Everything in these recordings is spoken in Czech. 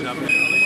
Good job.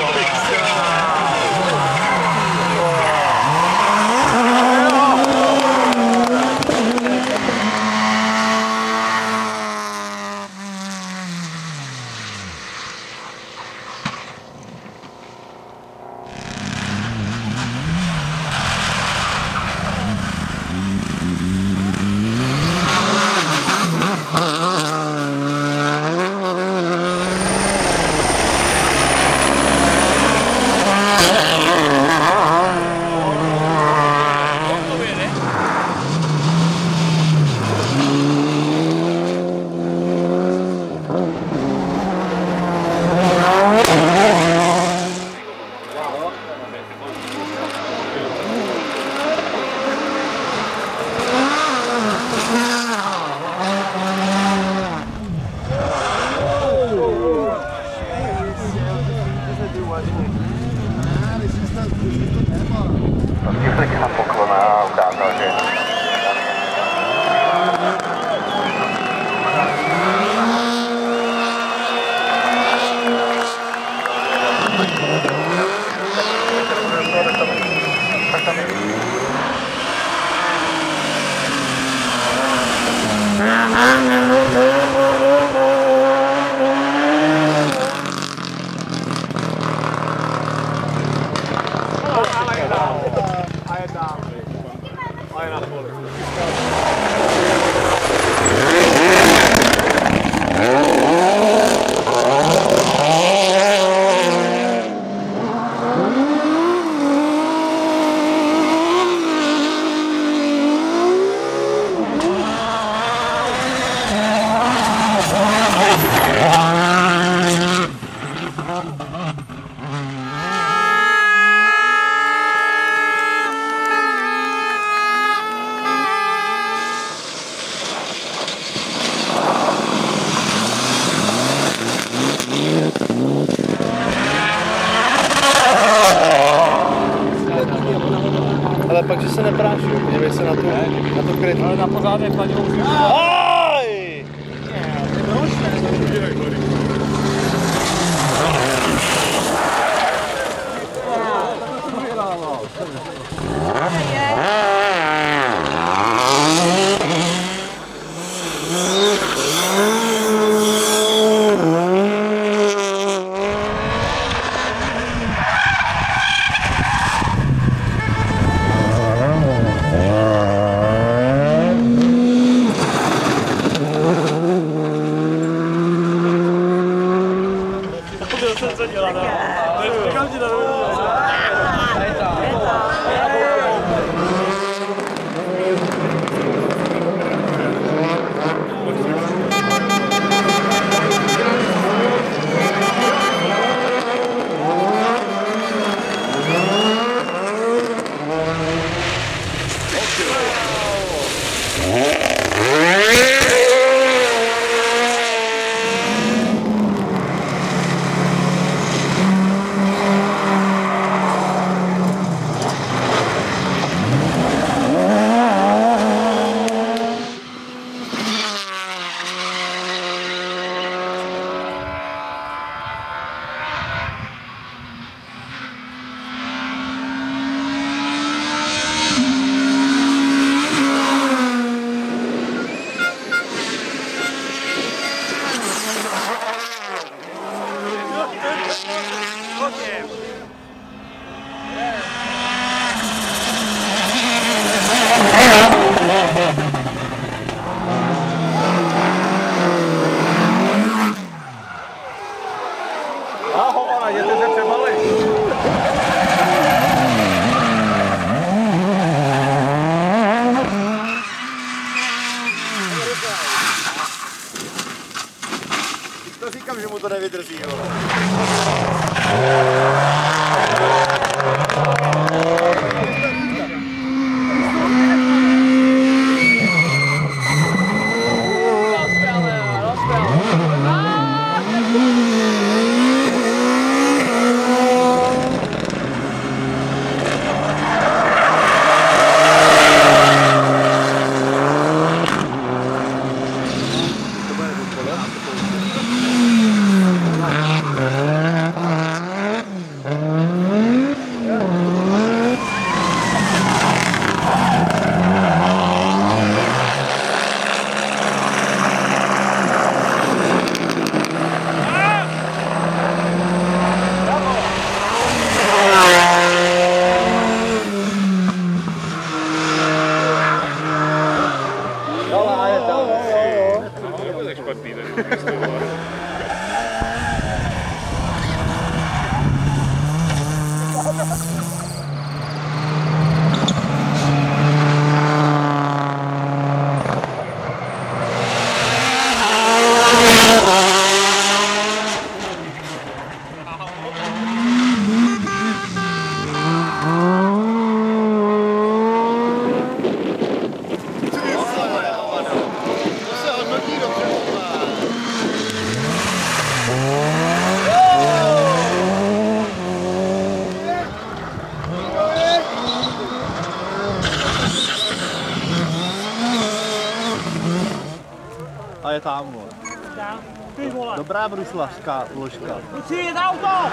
Wow. Pak, že se nepráší, podívej se na tu, na to kryt. Ale na pořádek paní je tam, vole. Ty vole. Dobrá bruslařská je auto!